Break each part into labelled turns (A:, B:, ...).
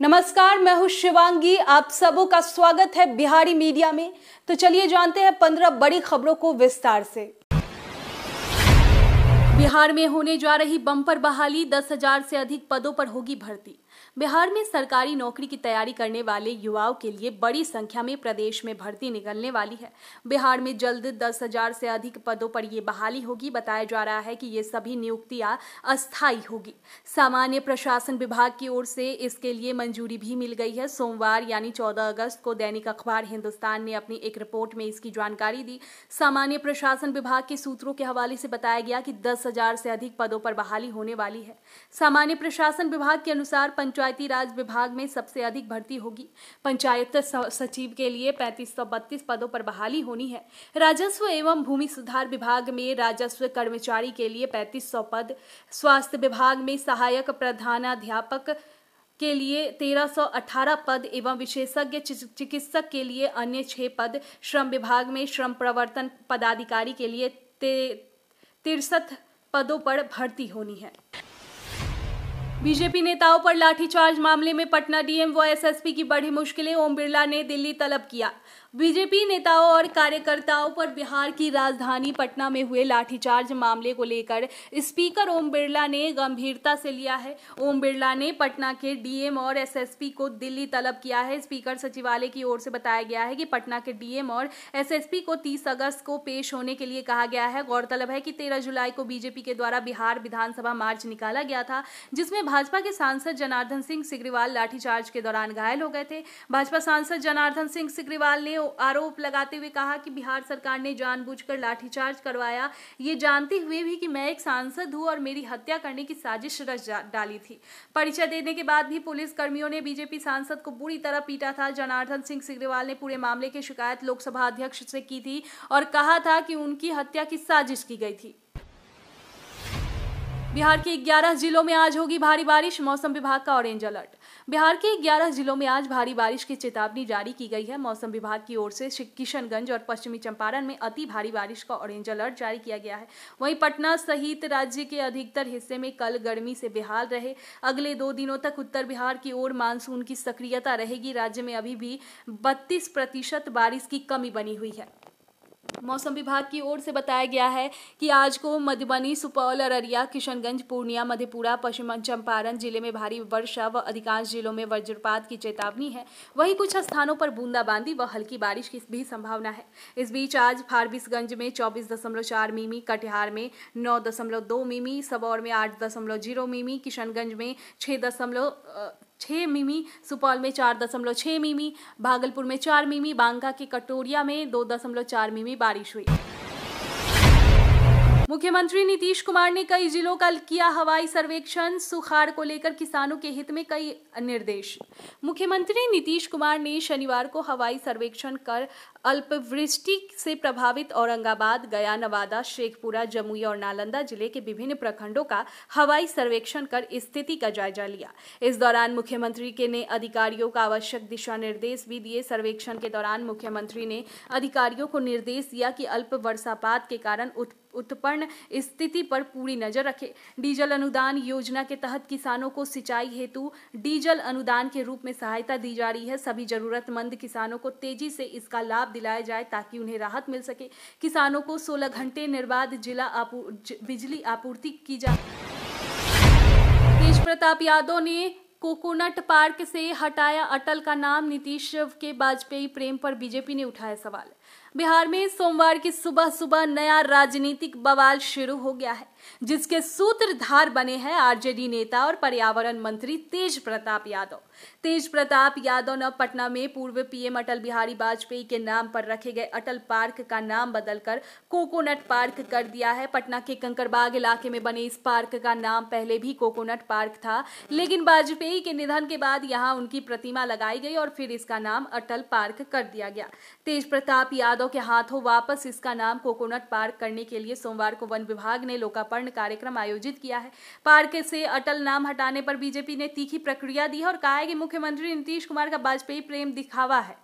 A: नमस्कार, मैं हूँ शिवांगी। आप सबों का स्वागत है बिहारी मीडिया में। तो चलिए जानते हैं पंद्रह बड़ी खबरों को विस्तार से। बिहार में होने जा रही बम्पर बहाली, दस हज़ार से अधिक पदों पर होगी भर्ती। बिहार में सरकारी नौकरी की तैयारी करने वाले युवाओं के लिए बड़ी संख्या में प्रदेश में भर्ती निकलने वाली है। बिहार में जल्द दस हज़ार से अधिक पदों पर ये बहाली होगी। बताया जा रहा है कि ये सभी नियुक्तियाँ अस्थायी होगी। सामान्य प्रशासन विभाग की ओर से इसके लिए मंजूरी भी मिल गई है। सोमवार यानी चौदह अगस्त को दैनिक अखबार हिंदुस्तान ने अपनी एक रिपोर्ट में इसकी जानकारी दी। सामान्य प्रशासन विभाग के सूत्रों के हवाले से बताया गया कि दस हज़ार से अधिक पदों पर बहाली होने वाली है। सामान्य प्रशासन विभाग के अनुसार पंचायत पंचायती राज विभाग में सबसे अधिक भर्ती होगी। पंचायत सचिव के लिए पैंतीस पदों पर बहाली होनी है। राजस्व एवं भूमि सुधार विभाग में राजस्व कर्मचारी के लिए पैंतीस पद। स्वास्थ्य विभाग में सहायक प्रधानाध्यापक के लिए 1318 पद एवं विशेषज्ञ चिकित्सक के लिए अन्य छह पद। श्रम विभाग में श्रम प्रवर्तन पदाधिकारी के लिए तिरसठ पदों पर भर्ती होनी है। बीजेपी नेताओं पर लाठीचार्ज मामले में पटना डीएम व एसएसपी की बड़ी मुश्किलें, ओम बिरला ने दिल्ली तलब किया। बीजेपी नेताओं और कार्यकर्ताओं पर बिहार की राजधानी पटना में हुए लाठीचार्ज मामले को लेकर स्पीकर ओम बिरला ने गंभीरता से लिया है। ओम बिरला ने पटना के डीएम और एसएसपी को दिल्ली तलब किया है। स्पीकर सचिवालय की ओर से बताया गया है कि पटना के डीएम और एसएसपी को 30 अगस्त को पेश होने के लिए कहा गया है। गौरतलब है कि 13 जुलाई को बीजेपी के द्वारा बिहार विधानसभा मार्च निकाला गया था, जिसमें भाजपा के सांसद जनार्दन सिंह सिग्रीवाल लाठीचार्ज के दौरान घायल हो गए थे। भाजपा सांसद जनार्दन सिंह सिग्रीवाल ने आरोप लगाते हुए कहा कि बिहार सरकार ने जानबूझकर लाठीचार्ज करवाया। ये जानते हुए भी कि मैं एक सांसद हूँ और मेरी हत्या करने की साजिश रच डाली थी। परिचय देने के बाद भी पुलिस कर्मियों ने बीजेपी सांसद को बुरी तरह पीटा था। जनार्दन सिंह सिग्रीवाल ने पूरे मामले की शिकायत लोकसभा अध्यक्ष से की थी और कहा था कि उनकी हत्या की साजिश की गई थी। बिहार के 11 जिलों में आज होगी भारी बारिश, मौसम विभाग का ऑरेंज अलर्ट बिहार के 11 जिलों में आज भारी बारिश की चेतावनी जारी की गई है। मौसम विभाग की ओर से किशनगंज और पश्चिमी चंपारण में अति भारी बारिश का ऑरेंज अलर्ट जारी किया गया है। वहीं पटना सहित राज्य के अधिकतर हिस्से में कल गर्मी से बेहाल रहे। अगले दो दिनों तक उत्तर बिहार की ओर मानसून की सक्रियता रहेगी। राज्य में अभी भी बत्तीस प्रतिशत बारिश की कमी बनी हुई है। मौसम विभाग की ओर से बताया गया है कि आज को मधुबनी, सुपौल, अररिया, किशनगंज, पूर्णिया, मधेपुरा, पश्चिम चंपारण ज़िले में भारी वर्षा व अधिकांश जिलों में वज्रपात की चेतावनी है। वहीं कुछ स्थानों पर बूंदाबांदी व हल्की बारिश की भी संभावना है। इस बीच आज फारबिसगंज में चौबीस दशमलव चार मिमी, कटिहार में नौ दशमलव दो मिमी, सबौर में आठ दशमलव ज़ीरो मिमी, किशनगंज में छः दशमलव छः मिमी, सुपौल में चार दशमलव छः मिमी, भागलपुर में चार मिमी, बांका के कटोरिया में दो दशमलव चार मिमी बारिश हुई। मुख्यमंत्री नीतीश कुमार ने कई जिलों का किया हवाई सर्वेक्षण, सुखाड़ को लेकर किसानों के हित में कई निर्देश। मुख्यमंत्री नीतीश कुमार ने शनिवार को हवाई सर्वेक्षण कर अल्पवृष्टि से प्रभावित औरंगाबाद, गया, नवादा, शेखपुरा, जमुई और नालंदा ज़िले के विभिन्न प्रखंडों का हवाई सर्वेक्षण कर स्थिति का जायजा लिया। इस दौरान मुख्यमंत्री के ने अधिकारियों का आवश्यक दिशा निर्देश भी दिए। सर्वेक्षण के दौरान मुख्यमंत्री ने अधिकारियों को निर्देश दिया कि अल्प वर्षापात के कारण उत्पन्न स्थिति पर पूरी नज़र रखे। डीजल अनुदान योजना के तहत किसानों को सिंचाई हेतु डीजल अनुदान के रूप में सहायता दी जा रही है। सभी जरूरतमंद किसानों को तेज़ी से इसका लाभ दिलाया जाए ताकि उन्हें राहत मिल सके। किसानों को 16 घंटे निर्बाध जिला आपूर, बिजली आपूर्ति की जाए तेज प्रताप यादव ने कोकोनट पार्क से हटाया अटल का नाम। नीतीश के वाजपेयी प्रेम पर बीजेपी ने उठाया सवाल। बिहार में सोमवार की सुबह सुबह नया राजनीतिक बवाल शुरू हो गया है जिसके सूत्रधार बने हैं आरजेडी नेता और पर्यावरण मंत्री तेज प्रताप यादव। तेज प्रताप यादव ने पटना में पूर्व पीएम अटल बिहारी वाजपेयी के नाम पर रखे गए अटल पार्क का नाम बदलकर कोकोनट पार्क कर दिया है। पटना के कंकरबाग इलाके में बने इस पार्क का नाम पहले भी कोकोनट पार्क था, लेकिन वाजपेयी के निधन के बाद यहाँ उनकी प्रतिमा लगाई गई और फिर इसका नाम अटल पार्क कर दिया गया। तेज प्रताप यादव के हाथों वापस इसका नाम कोकोनट पार्क करने के लिए सोमवार को वन विभाग ने लोकार्पण कार्यक्रम आयोजित किया है। पार्क से अटल नाम हटाने पर बीजेपी ने तीखी प्रक्रिया दी है और कहा कि मुख्यमंत्री नीतीश कुमार का वाजपेयी प्रेम दिखावा है।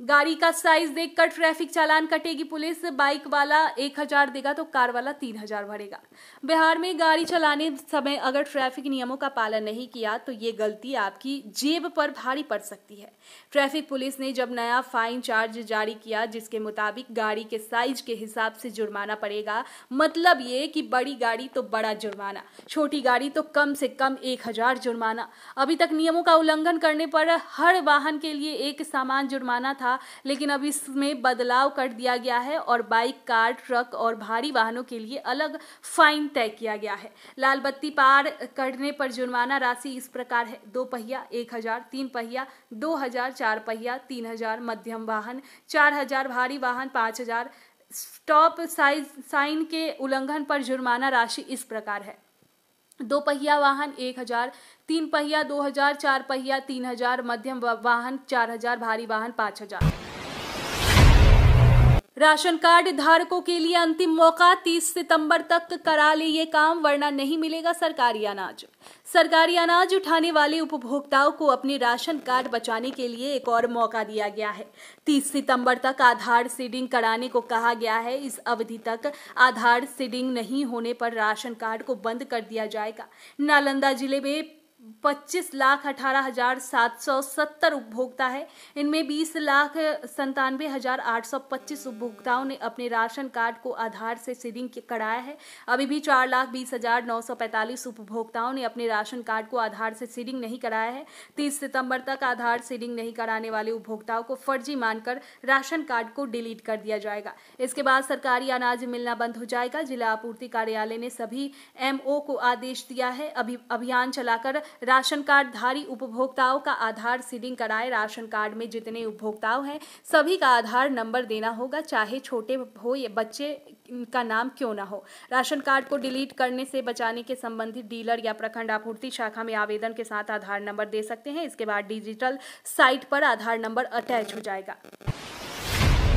A: गाड़ी का साइज़ देखकर ट्रैफ़िक चालान कटेगी पुलिस। बाइक वाला एक हज़ार देगा तो कार वाला तीन हज़ार भरेगा। बिहार में गाड़ी चलाने समय अगर ट्रैफ़िक नियमों का पालन नहीं किया तो ये गलती आपकी जेब पर भारी पड़ सकती है। ट्रैफ़िक पुलिस ने जब नया फाइन चार्ज जारी किया, जिसके मुताबिक गाड़ी के साइज़ के हिसाब से जुर्माना पड़ेगा। मतलब ये कि बड़ी गाड़ी तो बड़ा जुर्माना, छोटी गाड़ी तो कम से कम एक हज़ार जुर्माना। अभी तक नियमों का उल्लंघन करने पर हर वाहन के लिए एक समान जुर्माना था। था, लेकिन अब इसमें बदलाव कर दिया गया है और बाइक, कार, ट्रक और भारी वाहनों के लिए अलग फाइन तय किया गया है। लाल बत्ती पार करने पर जुर्माना राशि इस प्रकार है। दो पहिया, एक हज़ार, तीन पहिया, दो हज़ार, चार पहिया, तीन हज़ार, मध्यम वाहन, चार हज़ार, भारी वाहन, पाँच हज़ार। स्टॉप साइज़, साइन के उल्लंघन पर जुर्माना राशि इस प्रकार है। दो पहिया वाहन एक हज़ार, तीन पहिया दो हज़ार, चार पहिया तीन हज़ार, मध्यम वाहन चार हज़ार, भारी वाहन पाँच हज़ार। राशन कार्ड धारकों के लिए अंतिम मौका 30 सितंबर तक करा ले ये काम, वरना नहीं मिलेगा सरकारी अनाज। सरकारी अनाज उठाने वाले उपभोक्ताओं को अपने राशन कार्ड बचाने के लिए एक और मौका दिया गया है। 30 सितंबर तक आधार सीडिंग कराने को कहा गया है। इस अवधि तक आधार सीडिंग नहीं होने पर राशन कार्ड को बंद कर दिया जाएगा। नालंदा ज़िले में पच्चीस लाख अठारह हज़ार सात सौ सत्तर उपभोक्ता है। इनमें बीस लाख संतानवे हज़ार आठ सौ पच्चीस उपभोक्ताओं ने अपने राशन कार्ड को आधार से सीडिंग कराया है। अभी भी चार लाख बीस हज़ार नौ सौ पैंतालीस उपभोक्ताओं ने अपने राशन कार्ड को आधार से सीडिंग नहीं कराया है। तीस सितंबर तक आधार सीडिंग नहीं कराने वाले उपभोक्ताओं को फर्जी मानकर राशन कार्ड को डिलीट कर दिया जाएगा। इसके बाद सरकारी अनाज मिलना बंद हो जाएगा। जिला आपूर्ति कार्यालय ने सभी एमओ को आदेश दिया है। अभी अभियान चलाकर राशन कार्ड धारी उपभोक्ताओं का आधार सीडिंग कराए। राशन कार्ड में जितने उपभोक्ताओं हैं, सभी का आधार नंबर देना होगा, चाहे छोटे हो या बच्चे का नाम क्यों ना हो। राशन कार्ड को डिलीट करने से बचाने के संबंधित डीलर या प्रखंड आपूर्ति शाखा में आवेदन के साथ आधार नंबर दे सकते हैं। इसके बाद डिजिटल साइट पर आधार नंबर अटैच हो जाएगा।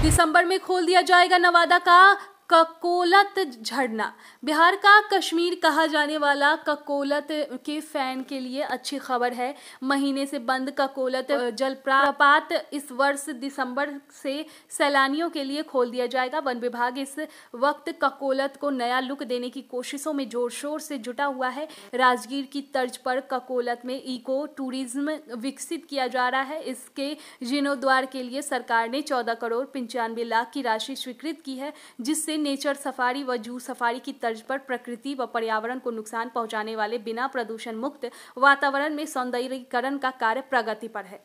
A: दिसंबर में खोल दिया जाएगा नवादा का ककोलत झरना। बिहार का कश्मीर कहा जाने वाला ककोलत के फ़ैन के लिए अच्छी खबर है। महीने से बंद ककोलत जलप्रपात इस वर्ष दिसंबर से सैलानियों के लिए खोल दिया जाएगा। वन विभाग इस वक्त ककोलत को नया लुक देने की कोशिशों में ज़ोर शोर से जुटा हुआ है। राजगीर की तर्ज पर ककोलत में इको टूरिज़्म विकसित किया जा रहा है। इसके जीर्णोद्वार के लिए सरकार ने चौदह करोड़ पंचानवे लाख की राशि स्वीकृत की है, जिससे नेचर सफारी व जू सफारी की तर्ज पर प्रकृति व पर्यावरण को नुकसान पहुँचाने वाले बिना प्रदूषण मुक्त वातावरण में सौंदर्यीकरण का कार्य प्रगति पर है।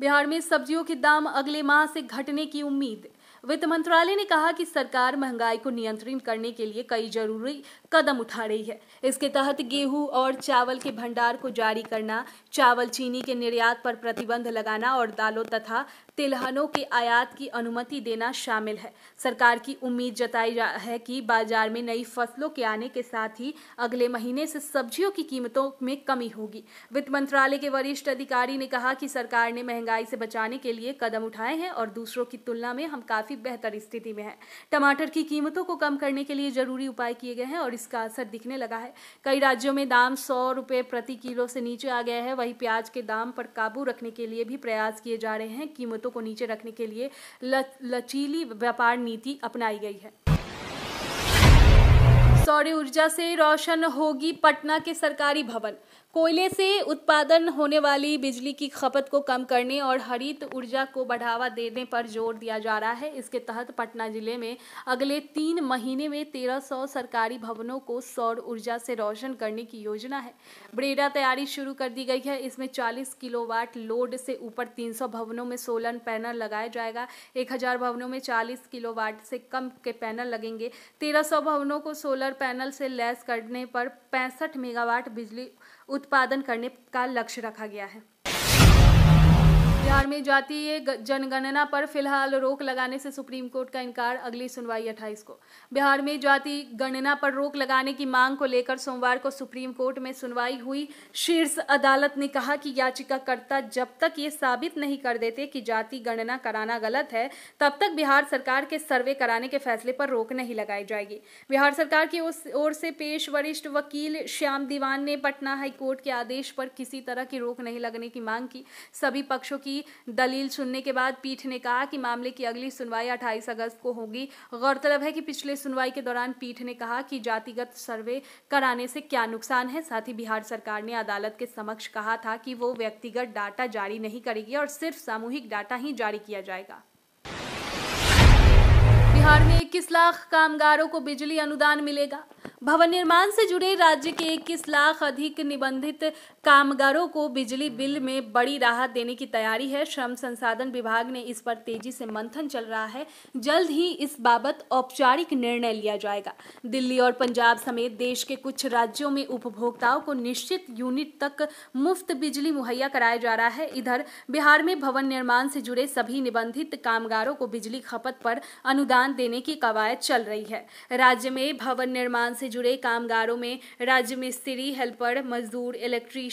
A: बिहार में सब्जियों के दाम अगले माह से घटने की उम्मीद। वित्त मंत्रालय ने कहा कि सरकार महँगाई को नियंत्रित करने के लिए कई ज़रूरी कदम उठा रही है। इसके तहत गेहूँ और चावल के भंडार को जारी करना, चावल चीनी के निर्यात पर प्रतिबंध लगाना और दालों तथा तिलहनों के आयात की अनुमति देना शामिल है। सरकार की उम्मीद जताई है कि बाज़ार में नई फ़सलों के आने के साथ ही अगले महीने से सब्जियों की कीमतों में कमी होगी। वित्त मंत्रालय के वरिष्ठ अधिकारी ने कहा कि सरकार ने महँगाई से बचाने के लिए कदम उठाए हैं और दूसरों की तुलना में हम काफ़ी बेहतर स्थिति में हैं। टमाटर की कीमतों को कम करने के लिए ज़रूरी उपाय किए गए हैं और इसका असर दिखने लगा है। कई राज्यों में दाम सौ रुपए प्रति किलो से नीचे आ गया है। वही प्याज के दाम पर काबू रखने के लिए भी प्रयास किए जा रहे हैं। कीमतों को नीचे रखने के लिए लचीली व्यापार नीति अपनाई गई है। सौर ऊर्जा से रोशन होगी पटना के सरकारी भवन। कोयले से उत्पादन होने वाली बिजली की खपत को कम करने और हरित ऊर्जा को बढ़ावा देने पर ज़ोर दिया जा रहा है। इसके तहत पटना ज़िले में अगले तीन महीने में 1300 सरकारी भवनों को सौर ऊर्जा से रोशन करने की योजना है। ब्रेडा तैयारी शुरू कर दी गई है। इसमें 40 किलोवाट लोड से ऊपर 300 भवनों में सोलर पैनल लगाया जाएगा। एक हज़ार भवनों में चालीस किलोवाट से कम के पैनल लगेंगे। तेरह भवनों को सोलर पैनल से लैस करने पर पैंसठ मेगावाट बिजली उत्पादन करने का लक्ष्य रखा गया है। बिहार में जातीय जनगणना पर फ़िलहाल रोक लगाने से सुप्रीम कोर्ट का इनकार, अगली सुनवाई 28 को। बिहार में जाति गणना पर रोक लगाने की मांग को लेकर सोमवार को सुप्रीम कोर्ट में सुनवाई हुई। शीर्ष अदालत ने कहा कि याचिकाकर्ता जब तक ये साबित नहीं कर देते कि जाति गणना कराना गलत है, तब तक बिहार सरकार के सर्वे कराने के फैसले पर रोक नहीं लगाई जाएगी। बिहार सरकार की ओर से पेश वरिष्ठ वकील श्याम दीवान ने पटना हाईकोर्ट के आदेश पर किसी तरह की रोक नहीं लगने की मांग की। सभी पक्षों की दलील सुनने के बाद पीठ ने कहा कि मामले की अगली सुनवाई 28 अगस्त को होगी। गौरतलब है कि पिछले सुनवाई के दौरान पीठ ने कहा कि जातिगत सर्वे कराने से क्या नुकसान है। साथ ही बिहार सरकार ने अदालत के समक्ष कहा था कि वो व्यक्तिगत डाटा जारी नहीं करेगी और सिर्फ़ सामूहिक डाटा ही जारी किया जाएगा। बिहार में 21 लाख कामगारों को बिजली अनुदान मिलेगा। भवन निर्माण से जुड़े राज्य के 21 लाख अधिक निबंधित कामगारों को बिजली बिल में बड़ी राहत देने की तैयारी है। श्रम संसाधन विभाग ने इस पर तेज़ी से मंथन चल रहा है। जल्द ही इस बाबत औपचारिक निर्णय लिया जाएगा। दिल्ली और पंजाब समेत देश के कुछ राज्यों में उपभोक्ताओं को निश्चित यूनिट तक मुफ़्त बिजली मुहैया कराया जा रहा है। इधर, बिहार में भवन निर्माण से जुड़े सभी निबंधित कामगारों को बिजली खपत पर अनुदान देने की कवायद चल रही है। राज्य में भवन निर्माण से जुड़े कामगारों में राज्य मिस्त्री हेल्पर, मजदूर, इलेक्ट्रीशियन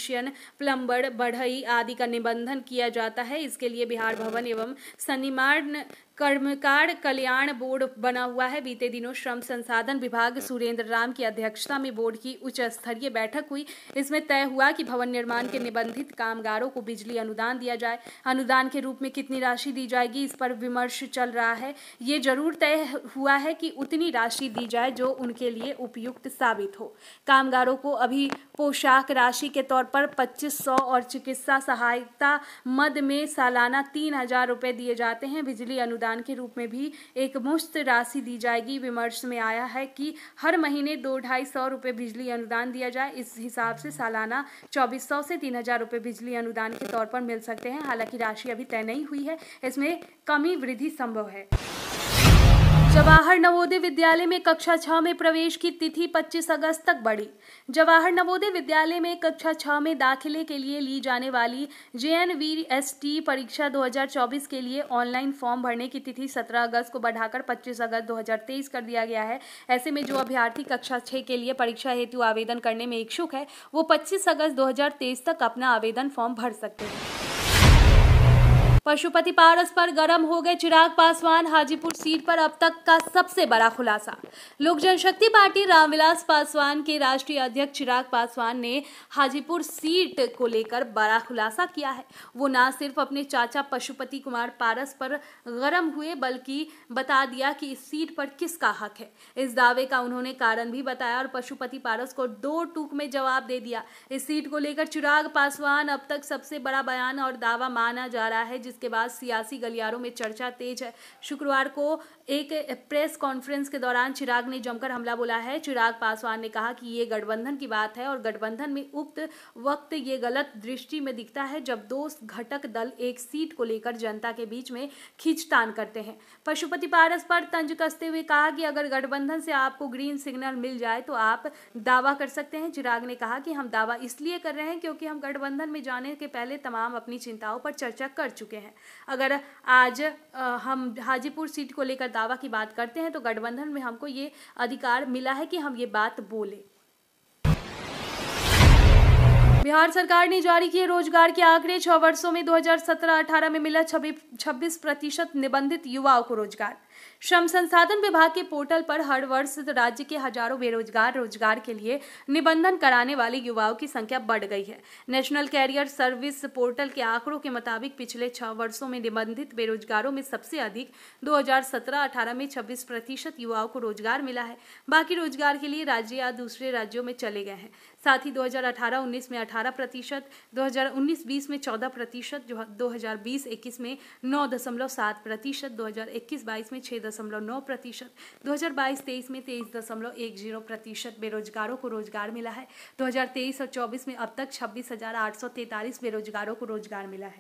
A: प्लम्बर बढ़ई आदि का निबंधन किया जाता है। इसके लिए बिहार भवन एवं सन्निमाण कर्मकार कल्याण बोर्ड बना हुआ है। बीते दिनों श्रम संसाधन विभाग सुरेंद्र राम की अध्यक्षता में बोर्ड की उच्च स्तरीय बैठक हुई। इसमें तय हुआ कि भवन निर्माण के निबंधित कामगारों को बिजली अनुदान दिया जाए। अनुदान के रूप में कितनी राशि दी जाएगी, इस पर विमर्श चल रहा है। ये ज़रूर तय हुआ है कि उतनी राशि दी जाए जो उनके लिए उपयुक्त साबित हो। कामगारों को अभी पोशाक राशि के तौर पर पच्चीस और चिकित्सा सहायता मद में सालाना तीन हज़ार रुपए दिए जाते हैं। बिजली अनुदान अनुदान के रूप में भी एक मुश्त राशि दी जाएगी। विमर्श में आया है कि हर महीने दो ढाई सौ रुपये बिजली अनुदान दिया जाए। इस हिसाब से सालाना चौबीस सौ से तीन हज़ार रुपये बिजली अनुदान के तौर पर मिल सकते हैं। हालाँकि राशि अभी तय नहीं हुई है। इसमें कमी वृद्धि संभव है। जवाहर नवोदय विद्यालय में कक्षा छह में प्रवेश की तिथि 25 अगस्त तक बढ़ी। जवाहर नवोदय विद्यालय में कक्षा छह में दाखिले के लिए ली जाने वाली जेएनवीएसटी परीक्षा 2024 के लिए ऑनलाइन फॉर्म भरने की तिथि 17 अगस्त को बढ़ाकर 25 अगस्त 2023 कर दिया गया है। ऐसे में जो अभ्यर्थी कक्षा छः के लिए परीक्षा हेतु आवेदन करने में इच्छुक है, वो पच्चीस अगस्त दो हज़ार तेईस तक अपना आवेदन फॉर्म भर सकते हैं। पशुपति पारस पर गर्म हो गए चिराग पासवान हाजीपुर सीट पर अब तक का सबसे बड़ा खुलासा। लोक जनशक्ति पार्टी रामविलास पासवान के राष्ट्रीय अध्यक्ष चिराग पासवान ने हाजीपुर सीट को लेकर बड़ा खुलासा किया है। वो न सिर्फ़ अपने चाचा पशुपति कुमार पारस पर गर्म हुए, बल्कि बता दिया कि इस सीट पर किसका हक है। इस दावे का उन्होंने कारण भी बताया और पशुपति पारस को दो टूक में जवाब दे दिया। इस सीट को लेकर चिराग पासवान अब तक सबसे बड़ा बयान और दावा माना जा रहा है जिसके बाद सियासी गलियारों में चर्चा तेज है। शुक्रवार को एक प्रेस कॉन्फ्रेंस के दौरान चिराग ने जमकर हमला बोला है। चिराग पासवान ने कहा कि ये गठबंधन की बात है और गठबंधन में उक्त वक्त ये गलत दृष्टि में दिखता है जब दो घटक दल एक सीट को लेकर जनता के बीच में खींचतान करते हैं। पशुपति पारस पर तंज कसते हुए कहा कि अगर गठबंधन से आपको ग्रीन सिग्नल मिल जाए तो आप दावा कर सकते हैं। चिराग ने कहा कि हम दावा इसलिए कर रहे हैं क्योंकि हम गठबंधन में जाने के पहले तमाम अपनी चिंताओं पर चर्चा कर चुके हैं। अगर आज हम हाजीपुर सीट को लेकर दावा की बात करते हैं तो गठबंधन में हमको ये अधिकार मिला है कि हम ये बात बोले। बिहार सरकार ने जारी किए रोज़गार के आंकड़े छह वर्षों में 2017-18 में मिला छब्बीस प्रतिशत निबंधित युवाओं को रोज़गार। श्रम संसाधन विभाग के पोर्टल पर हर वर्ष राज्य के हज़ारों बेरोजगार रोज़गार के लिए निबंधन कराने वाले युवाओं की संख्या बढ़ गई है। नेशनल कैरियर सर्विस पोर्टल के आंकड़ों के मुताबिक पिछले छह वर्षों में निबंधित बेरोजगारों में सबसे अधिक 2017-18 में 26 प्रतिशत युवाओं को रोज़गार मिला है। बाकी रोज़गार के लिए राज्य या दूसरे राज्यों में चले गए हैं। साथ ही 2018-19 में 18 प्रतिशत 2019-20 में 14 प्रतिशत, जो दो हज़ार में नौ दशमलव सात प्रतिशत, दो हज़ार में छः दशमलव नौ प्रतिशत, दो हज़ार में तेईस दशमलव एक ज़ीरो प्रतिशत बेरोजगारों को रोज़गार मिला है, दो हज़ार तेईस और चौबीस में अब तक छब्बीस बेरोजगारों को रोज़गार मिला है।